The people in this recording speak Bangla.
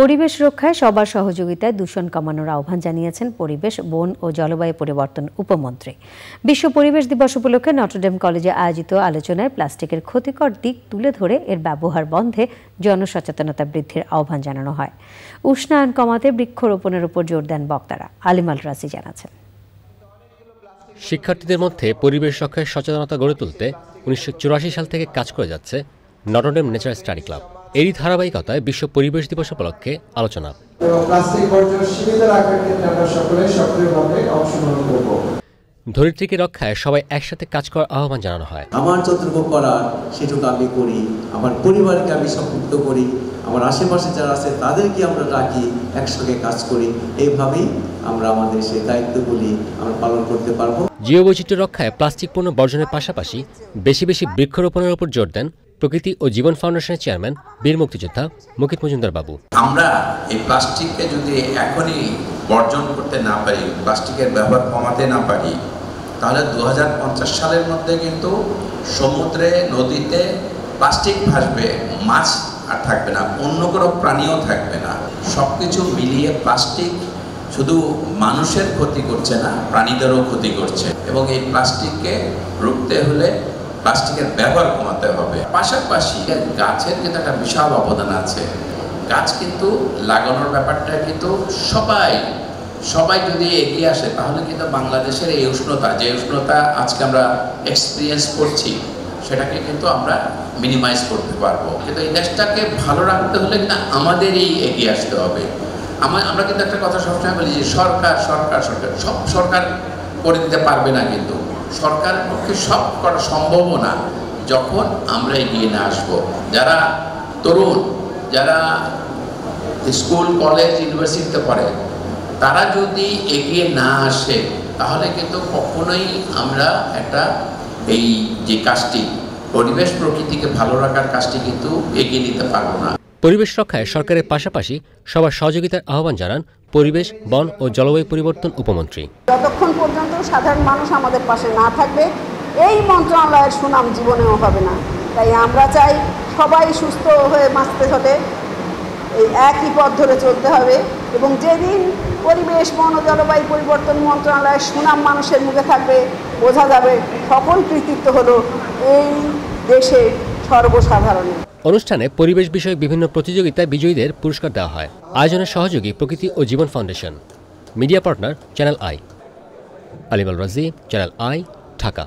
পরিবেশ রক্ষায় সবার সহযোগিতায় দূষণ কমানোর আহ্বান জানিয়েছেন পরিবেশ, বন ও জলবায়ু পরিবর্তন উপমন্ত্রী। বিশ্ব পরিবেশ দিবস উপলক্ষে নটরডেম কলেজে আয়োজিত আলোচনায় প্লাস্টিকের ক্ষতিকর দিক তুলে ধরে এর ব্যবহার বন্ধে জনসচেতনতা বৃদ্ধির আহ্বান জানানো হয়। উষ্ণায়ন কমাতে বৃক্ষরোপণের উপর জোর দেন বক্তারা আলিমাল রাজি জানাচ্ছেন। শিক্ষার্থীদের মধ্যে পরিবেশ রক্ষায় সচেতনতা গড়ে তুলতে উনিশশো চুরাশি সাল থেকে কাজ করে যাচ্ছে নটরডেম নেচার স্টাডি ক্লাব। এরই ধারাবাহিকতায় বিশ্ব পরিবেশ দিবস উপলক্ষে আলোচনা। এবং প্লাস্টিক বর্জ্য সীমিত রাখার ক্ষেত্রে আমরা সকলে সক্রিয়ভাবে অংশগ্রহণ করব। ধরিত্রীকে রক্ষায় সবাই একসাথে কাজ করার আহ্বান জানানো হয়। আমার যতটুকু করার সেটুকু আমি করি। আমার পরিবারকে আমি সম্পৃক্ত করি। আমার আশেপাশে যারা আছে তাদেরকে আমরা ডাকি একসঙ্গে কাজ করি। এইভাবেই আমরা আমাদের সেই দায়িত্বগুলি আমরা পালন করতে পারব। জীববৈচিত্র্য রক্ষায় প্লাস্টিক পণ্য বর্জনের পাশাপাশি বেশি বেশি বৃক্ষরোপণের উপর জোর দেন প্রকৃতি ও জীবন ফাউন্ডেশনের চেয়ারম্যান, বীর মুক্তিযোদ্ধা মুকিত মজুমদার বাবু। আমরা এই প্লাস্টিককে যদি এখনই বর্জন করতে না পারি, প্লাস্টিকের ব্যবহার কমাতে না পারি, তাহলে দু হাজার পঞ্চাশ সালের মধ্যে কিন্তু সমুদ্রে, নদীতে প্লাস্টিক ভাসবে, মাছ আর থাকবে না, অন্য কোনো প্রাণীও থাকবে না। সব কিছু মিলিয়ে প্লাস্টিক শুধু মানুষের ক্ষতি করছে না, প্রাণীদেরও ক্ষতি করছে। এবং এই প্লাস্টিককে রুখতে হলে প্লাস্টিকের ব্যবহার কমাতে হবে। পাশাপাশি গাছের কিন্তু একটা বিশাল অবদান আছে। গাছ কিন্তু লাগানোর ব্যাপারটা কিন্তু সবাই সবাই যদি এগিয়ে আসে, তাহলে কিন্তু বাংলাদেশের এই উষ্ণতা, যে উষ্ণতা আজকে আমরা এক্সপিরিয়েন্স করছি, সেটাকে কিন্তু আমরা মিনিমাইজ করতে পারব। কিন্তু এই দেশটাকে ভালো রাখতে হলে কিন্তু আমাদেরই এগিয়ে আসতে হবে। আমার আমরা কিন্তু একটা কথা সবসময় বলি যে সরকার সরকার সরকার, সব সরকার করে দিতে পারবে না কিন্তু। সরকারের পক্ষে সব করা সম্ভবও না যখন আমরা এগিয়ে না আসব। যারা তরুণ, যারা স্কুল, কলেজ, ইউনিভার্সিটিতে পড়ে, তারা যদি এগিয়ে না আসে, তাহলে কিন্তু কখনোই আমরা একটা এই যে কাজটি, পরিবেশ প্রকৃতিকে ভালো রাখার কাজটি কিন্তু এগিয়ে নিতে পারব না। পরিবেশ রক্ষায় সরকারের পাশাপাশি সবার সহযোগিতার আহ্বান জানান পরিবেশ, বন ও জলবায়ু পরিবর্তন উপমন্ত্রী। যতক্ষণ পর্যন্ত সাধারণ মানুষ আমাদের পাশে না থাকবে, এই মন্ত্রণালয়ের সুনাম জীবনেও হবে না। তাই আমরা চাই সবাই সুস্থ হয়ে বাঁচতে হলে এই একই পথ ধরে চলতে হবে এবং যেদিন পরিবেশ, বন ও জলবায়ু পরিবর্তন মন্ত্রণালয়ের সুনাম মানুষের মুখে থাকবে, বোঝা যাবে সকল কৃতিত্ব হলো এই দেশে সর্বসাধারণের। অনুষ্ঠানে পরিবেশ বিষয়ক বিভিন্ন প্রতিযোগিতায় বিজয়ীদের পুরস্কার দেওয়া হয়। আয়োজনের সহযোগী প্রকৃতি ও জীবন foundation. Media partner, channel I. আলিমাল রাজি চ্যানেল আই, ঢাকা।